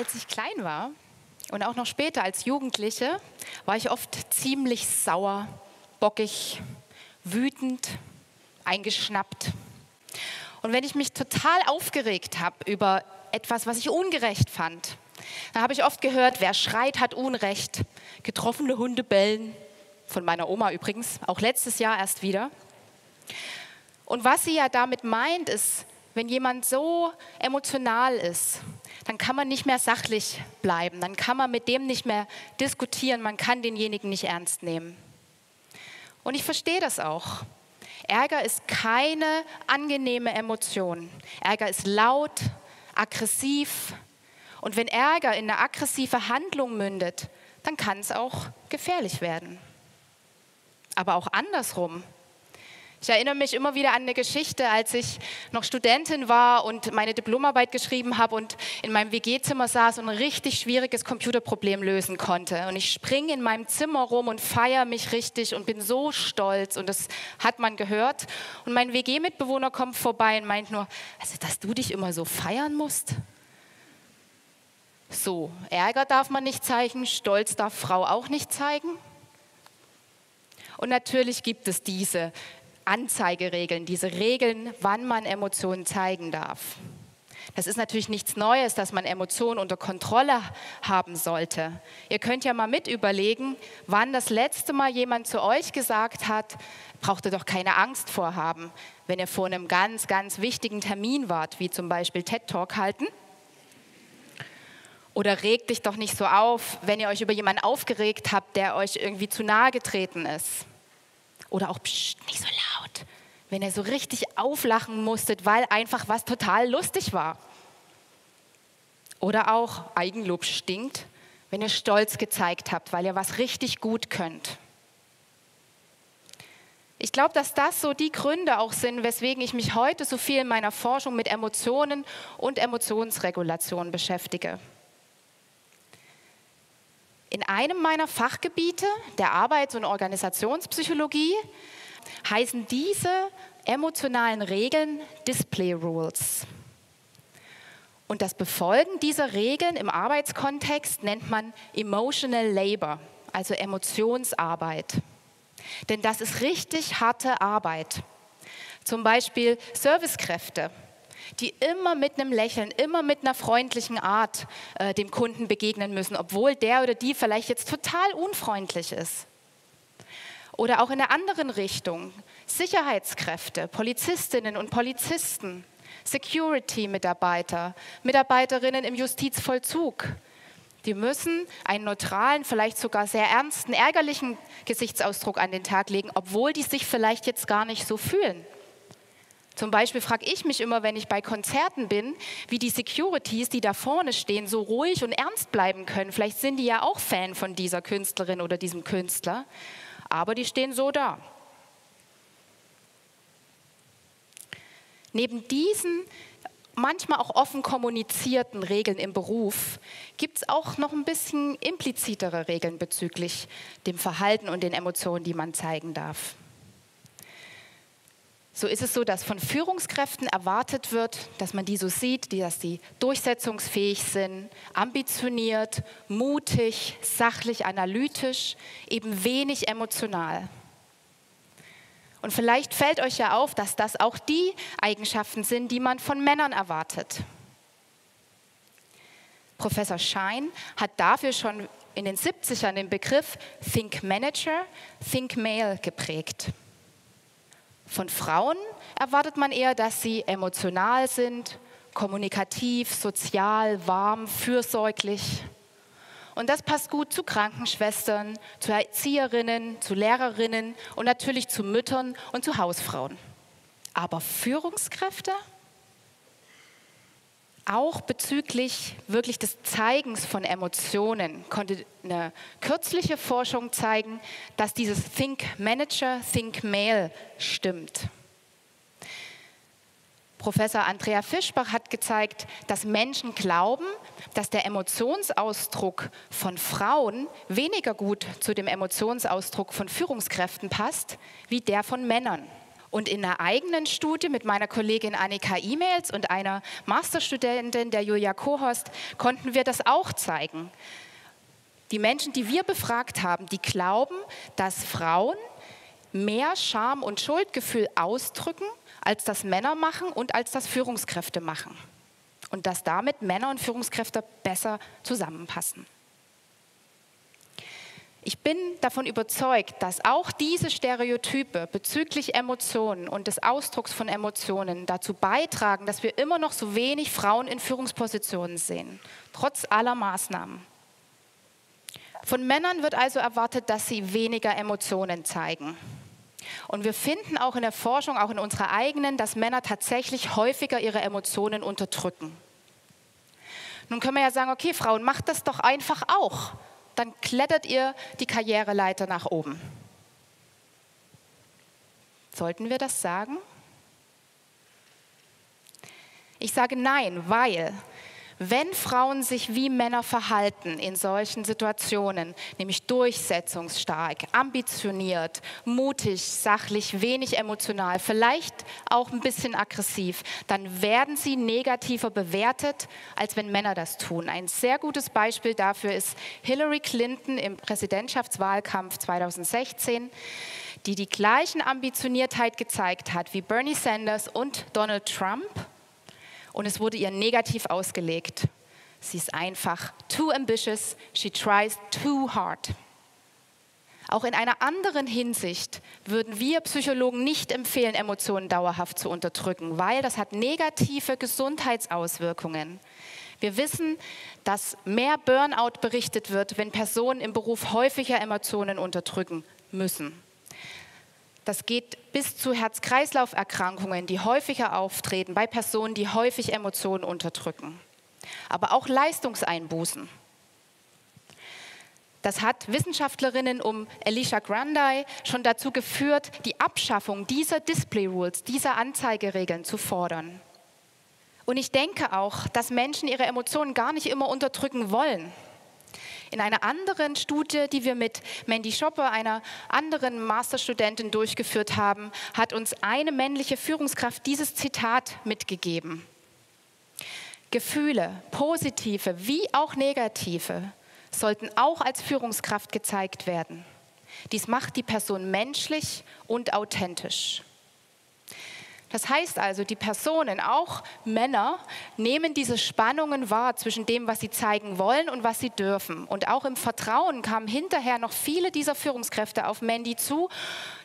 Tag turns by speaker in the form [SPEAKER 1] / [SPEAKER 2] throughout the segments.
[SPEAKER 1] Als ich klein war und auch noch später als Jugendliche, war ich oft ziemlich sauer, bockig, wütend, eingeschnappt. Und wenn ich mich total aufgeregt habe über etwas, was ich ungerecht fand, dann habe ich oft gehört, wer schreit, hat Unrecht. Getroffene Hunde bellen, von meiner Oma übrigens, auch letztes Jahr erst wieder. Und was sie ja damit meint, ist, wenn jemand so emotional ist, dann kann man nicht mehr sachlich bleiben, dann kann man mit dem nicht mehr diskutieren, man kann denjenigen nicht ernst nehmen. Und ich verstehe das auch. Ärger ist keine angenehme Emotion. Ärger ist laut, aggressiv. Und wenn Ärger in eine aggressive Handlung mündet, dann kann es auch gefährlich werden. Aber auch andersrum. Ich erinnere mich immer wieder an eine Geschichte, als ich noch Studentin war und meine Diplomarbeit geschrieben habe und in meinem WG-Zimmer saß und ein richtig schwieriges Computerproblem lösen konnte. Und ich springe in meinem Zimmer rum und feiere mich richtig und bin so stolz und das hat man gehört. Und mein WG-Mitbewohner kommt vorbei und meint nur, also dass du dich immer so feiern musst. So, Ärger darf man nicht zeigen, Stolz darf Frau auch nicht zeigen. Und natürlich gibt es diese Anzeigeregeln, diese Regeln, wann man Emotionen zeigen darf. Das ist natürlich nichts Neues, dass man Emotionen unter Kontrolle haben sollte. Ihr könnt ja mal mit überlegen, wann das letzte Mal jemand zu euch gesagt hat, braucht ihr doch keine Angst vorhaben, wenn ihr vor einem ganz, ganz wichtigen Termin wart, wie zum Beispiel TED Talk halten. Oder regt dich doch nicht so auf, wenn ihr euch über jemanden aufgeregt habt, der euch irgendwie zu nahe getreten ist. Oder auch pst, nicht so laut, wenn ihr so richtig auflachen musstet, weil einfach was total lustig war. Oder auch Eigenlob stinkt, wenn ihr Stolz gezeigt habt, weil ihr was richtig gut könnt. Ich glaube, dass das so die Gründe auch sind, weswegen ich mich heute so viel in meiner Forschung mit Emotionen und Emotionsregulation beschäftige. In einem meiner Fachgebiete, der Arbeits- und Organisationspsychologie, heißen diese emotionalen Regeln Display Rules. Und das Befolgen dieser Regeln im Arbeitskontext nennt man Emotional Labor, also Emotionsarbeit. Denn das ist richtig harte Arbeit. Zum Beispiel Servicekräfte die immer mit einem Lächeln, immer mit einer freundlichen Art äh, dem Kunden begegnen müssen, obwohl der oder die vielleicht jetzt total unfreundlich ist. Oder auch in der anderen Richtung, Sicherheitskräfte, Polizistinnen und Polizisten, Security-Mitarbeiter, Mitarbeiterinnen im Justizvollzug. Die müssen einen neutralen, vielleicht sogar sehr ernsten, ärgerlichen Gesichtsausdruck an den Tag legen, obwohl die sich vielleicht jetzt gar nicht so fühlen. Zum Beispiel frage ich mich immer, wenn ich bei Konzerten bin, wie die Securities, die da vorne stehen, so ruhig und ernst bleiben können. Vielleicht sind die ja auch Fan von dieser Künstlerin oder diesem Künstler, aber die stehen so da. Neben diesen manchmal auch offen kommunizierten Regeln im Beruf gibt es auch noch ein bisschen implizitere Regeln bezüglich dem Verhalten und den Emotionen, die man zeigen darf. So ist es so, dass von Führungskräften erwartet wird, dass man die so sieht, dass die durchsetzungsfähig sind, ambitioniert, mutig, sachlich, analytisch, eben wenig emotional. Und vielleicht fällt euch ja auf, dass das auch die Eigenschaften sind, die man von Männern erwartet. Professor Schein hat dafür schon in den 70ern den Begriff Think Manager, Think Male geprägt. Von Frauen erwartet man eher, dass sie emotional sind, kommunikativ, sozial, warm, fürsorglich. Und das passt gut zu Krankenschwestern, zu Erzieherinnen, zu Lehrerinnen und natürlich zu Müttern und zu Hausfrauen. Aber Führungskräfte? Auch bezüglich wirklich des Zeigens von Emotionen konnte eine kürzliche Forschung zeigen, dass dieses Think Manager, Think Male stimmt. Professor Andrea Fischbach hat gezeigt, dass Menschen glauben, dass der Emotionsausdruck von Frauen weniger gut zu dem Emotionsausdruck von Führungskräften passt, wie der von Männern. Und in einer eigenen Studie mit meiner Kollegin Annika E-Mails und einer Masterstudentin, der Julia Kohorst, konnten wir das auch zeigen. Die Menschen, die wir befragt haben, die glauben, dass Frauen mehr Scham und Schuldgefühl ausdrücken, als das Männer machen und als das Führungskräfte machen. Und dass damit Männer und Führungskräfte besser zusammenpassen. Ich bin davon überzeugt, dass auch diese Stereotype bezüglich Emotionen und des Ausdrucks von Emotionen dazu beitragen, dass wir immer noch so wenig Frauen in Führungspositionen sehen, trotz aller Maßnahmen. Von Männern wird also erwartet, dass sie weniger Emotionen zeigen. Und wir finden auch in der Forschung, auch in unserer eigenen, dass Männer tatsächlich häufiger ihre Emotionen unterdrücken. Nun können wir ja sagen, okay, Frauen, macht das doch einfach auch. Dann klettert ihr die Karriereleiter nach oben. Sollten wir das sagen? Ich sage nein, weil wenn Frauen sich wie Männer verhalten in solchen Situationen, nämlich durchsetzungsstark, ambitioniert, mutig, sachlich, wenig emotional, vielleicht auch ein bisschen aggressiv, dann werden sie negativer bewertet, als wenn Männer das tun. Ein sehr gutes Beispiel dafür ist Hillary Clinton im Präsidentschaftswahlkampf 2016 die die gleichen Ambitioniertheit gezeigt hat wie Bernie Sanders und Donald Trump und es wurde ihr negativ ausgelegt. Sie ist einfach too ambitious, she tries too hard. Auch in einer anderen Hinsicht würden wir Psychologen nicht empfehlen, Emotionen dauerhaft zu unterdrücken, weil das hat negative Gesundheitsauswirkungen. Wir wissen, dass mehr Burnout berichtet wird, wenn Personen im Beruf häufiger Emotionen unterdrücken müssen. Das geht bis zu Herz-Kreislauf-Erkrankungen, die häufiger auftreten bei Personen, die häufig Emotionen unterdrücken. Aber auch Leistungseinbußen. Das hat Wissenschaftlerinnen um Alicia Grandi schon dazu geführt, die Abschaffung dieser Display Rules, dieser Anzeigeregeln zu fordern. Und ich denke auch, dass Menschen ihre Emotionen gar nicht immer unterdrücken wollen. In einer anderen Studie, die wir mit Mandy Schopper, einer anderen Masterstudentin, durchgeführt haben, hat uns eine männliche Führungskraft dieses Zitat mitgegeben. Gefühle, positive wie auch negative, sollten auch als Führungskraft gezeigt werden. Dies macht die Person menschlich und authentisch. Das heißt also, die Personen, auch Männer, nehmen diese Spannungen wahr zwischen dem, was sie zeigen wollen und was sie dürfen. Und auch im Vertrauen kamen hinterher noch viele dieser Führungskräfte auf Mandy zu,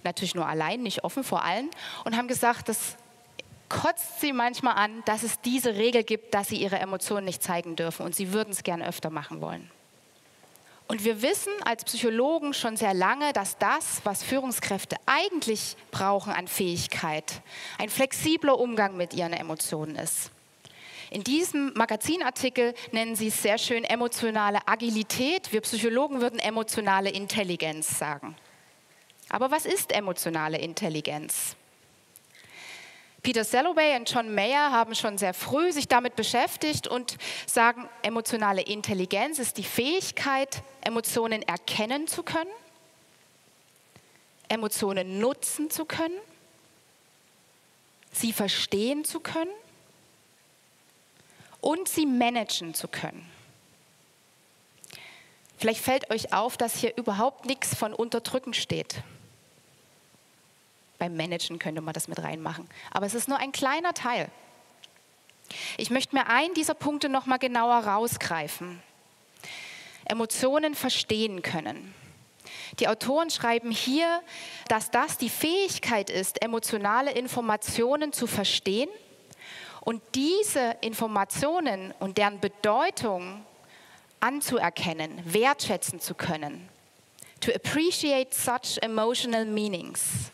[SPEAKER 1] natürlich nur allein, nicht offen vor allen, und haben gesagt, das kotzt sie manchmal an, dass es diese Regel gibt, dass sie ihre Emotionen nicht zeigen dürfen und sie würden es gern öfter machen wollen. Und wir wissen als Psychologen schon sehr lange, dass das, was Führungskräfte eigentlich brauchen an Fähigkeit, ein flexibler Umgang mit ihren Emotionen ist. In diesem Magazinartikel nennen sie es sehr schön emotionale Agilität. Wir Psychologen würden emotionale Intelligenz sagen. Aber was ist emotionale Intelligenz? Peter Salovey und John Mayer haben schon sehr früh sich damit beschäftigt und sagen, emotionale Intelligenz ist die Fähigkeit, Emotionen erkennen zu können, Emotionen nutzen zu können, sie verstehen zu können und sie managen zu können. Vielleicht fällt euch auf, dass hier überhaupt nichts von Unterdrücken steht. Beim Managen könnte man das mit reinmachen. Aber es ist nur ein kleiner Teil. Ich möchte mir einen dieser Punkte noch mal genauer rausgreifen. Emotionen verstehen können. Die Autoren schreiben hier, dass das die Fähigkeit ist, emotionale Informationen zu verstehen und diese Informationen und deren Bedeutung anzuerkennen, wertschätzen zu können. To appreciate such emotional meanings.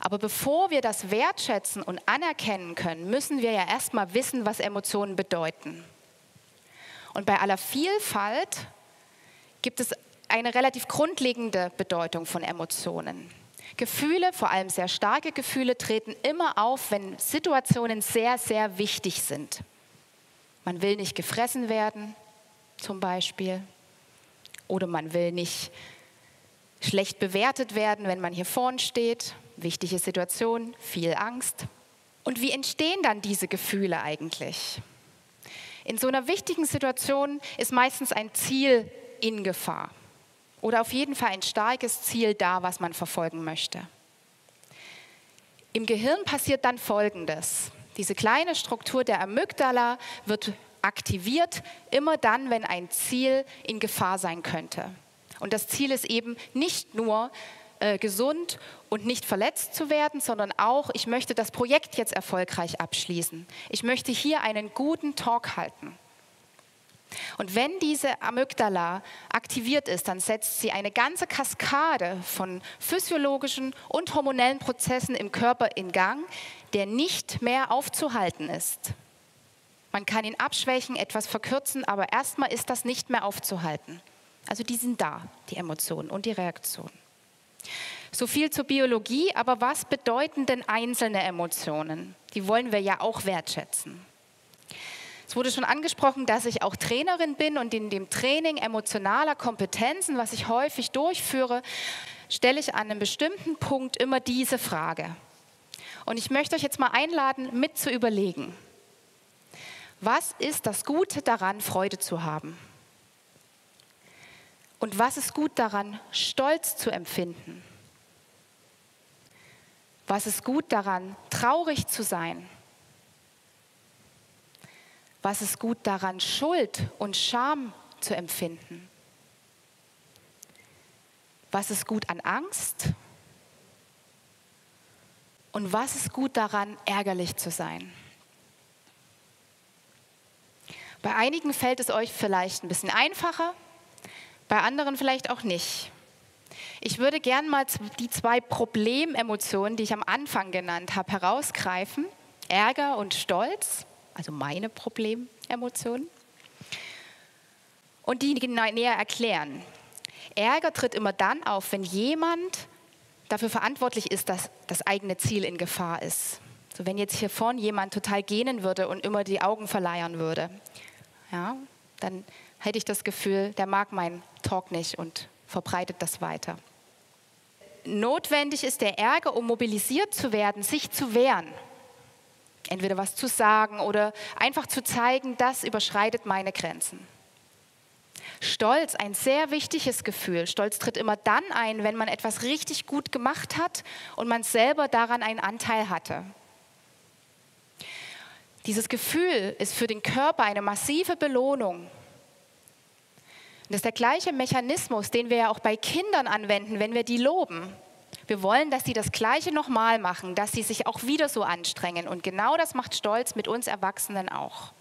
[SPEAKER 1] Aber bevor wir das wertschätzen und anerkennen können, müssen wir ja erstmal wissen, was Emotionen bedeuten. Und bei aller Vielfalt gibt es eine relativ grundlegende Bedeutung von Emotionen. Gefühle, vor allem sehr starke Gefühle, treten immer auf, wenn Situationen sehr, sehr wichtig sind. Man will nicht gefressen werden, zum Beispiel, oder man will nicht schlecht bewertet werden, wenn man hier vorn steht wichtige Situation, viel Angst. Und wie entstehen dann diese Gefühle eigentlich? In so einer wichtigen Situation ist meistens ein Ziel in Gefahr oder auf jeden Fall ein starkes Ziel da, was man verfolgen möchte. Im Gehirn passiert dann Folgendes. Diese kleine Struktur der Amygdala wird aktiviert, immer dann, wenn ein Ziel in Gefahr sein könnte. Und das Ziel ist eben nicht nur äh, gesund und nicht verletzt zu werden, sondern auch, ich möchte das Projekt jetzt erfolgreich abschließen. Ich möchte hier einen guten Talk halten. Und wenn diese Amygdala aktiviert ist, dann setzt sie eine ganze Kaskade von physiologischen und hormonellen Prozessen im Körper in Gang, der nicht mehr aufzuhalten ist. Man kann ihn abschwächen, etwas verkürzen, aber erstmal ist das nicht mehr aufzuhalten. Also die sind da, die Emotionen und die Reaktionen. So viel zur Biologie, aber was bedeuten denn einzelne Emotionen? Die wollen wir ja auch wertschätzen. Es wurde schon angesprochen, dass ich auch Trainerin bin und in dem Training emotionaler Kompetenzen, was ich häufig durchführe, stelle ich an einem bestimmten Punkt immer diese Frage. Und ich möchte euch jetzt mal einladen, mit zu überlegen. Was ist das Gute daran, Freude zu haben? Und was ist gut daran, Stolz zu empfinden? Was ist gut daran, traurig zu sein? Was ist gut daran, Schuld und Scham zu empfinden? Was ist gut an Angst? Und was ist gut daran, ärgerlich zu sein? Bei einigen fällt es euch vielleicht ein bisschen einfacher, bei anderen vielleicht auch nicht. Ich würde gern mal die zwei Problememotionen, die ich am Anfang genannt habe, herausgreifen. Ärger und Stolz also meine Problememotionen, und die näher erklären. Ärger tritt immer dann auf, wenn jemand dafür verantwortlich ist, dass das eigene Ziel in Gefahr ist. So wenn jetzt hier vorne jemand total gähnen würde und immer die Augen verleiern würde, ja, dann hätte ich das Gefühl, der mag meinen Talk nicht und verbreitet das weiter. Notwendig ist der Ärger, um mobilisiert zu werden, sich zu wehren entweder was zu sagen oder einfach zu zeigen, das überschreitet meine Grenzen. Stolz, ein sehr wichtiges Gefühl. Stolz tritt immer dann ein, wenn man etwas richtig gut gemacht hat und man selber daran einen Anteil hatte. Dieses Gefühl ist für den Körper eine massive Belohnung. das ist der gleiche Mechanismus, den wir ja auch bei Kindern anwenden, wenn wir die loben. Wir wollen, dass sie das Gleiche nochmal machen, dass sie sich auch wieder so anstrengen. Und genau das macht Stolz mit uns Erwachsenen auch.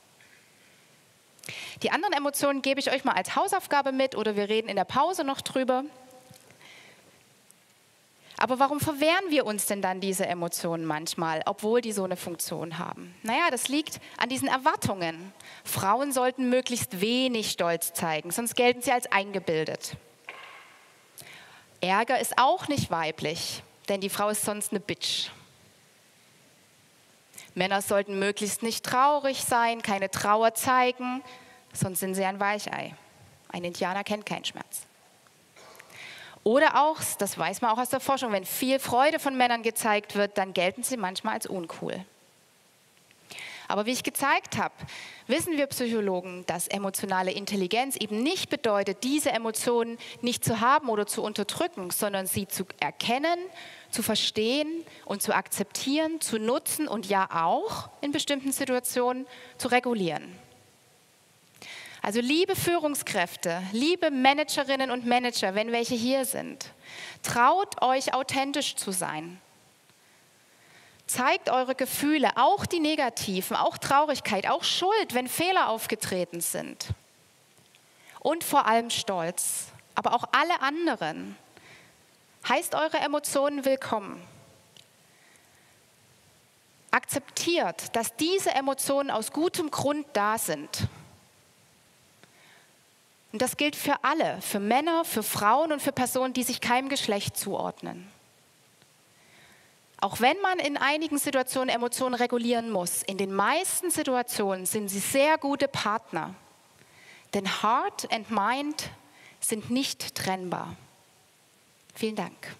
[SPEAKER 1] Die anderen Emotionen gebe ich euch mal als Hausaufgabe mit oder wir reden in der Pause noch drüber. Aber warum verwehren wir uns denn dann diese Emotionen manchmal, obwohl die so eine Funktion haben? Naja, das liegt an diesen Erwartungen. Frauen sollten möglichst wenig Stolz zeigen, sonst gelten sie als eingebildet. Ärger ist auch nicht weiblich, denn die Frau ist sonst eine Bitch. Männer sollten möglichst nicht traurig sein, keine Trauer zeigen, sonst sind sie ein Weichei. Ein Indianer kennt keinen Schmerz. Oder auch, das weiß man auch aus der Forschung, wenn viel Freude von Männern gezeigt wird, dann gelten sie manchmal als uncool. Aber wie ich gezeigt habe, wissen wir Psychologen, dass emotionale Intelligenz eben nicht bedeutet, diese Emotionen nicht zu haben oder zu unterdrücken, sondern sie zu erkennen, zu verstehen und zu akzeptieren, zu nutzen und ja auch in bestimmten Situationen zu regulieren. Also liebe Führungskräfte, liebe Managerinnen und Manager, wenn welche hier sind, traut euch authentisch zu sein. Zeigt eure Gefühle, auch die negativen, auch Traurigkeit, auch Schuld, wenn Fehler aufgetreten sind. Und vor allem Stolz, aber auch alle anderen. Heißt eure Emotionen willkommen. Akzeptiert, dass diese Emotionen aus gutem Grund da sind. Und das gilt für alle, für Männer, für Frauen und für Personen, die sich keinem Geschlecht zuordnen. Auch wenn man in einigen Situationen Emotionen regulieren muss, in den meisten Situationen sind sie sehr gute Partner. Denn Heart and Mind sind nicht trennbar. Vielen Dank.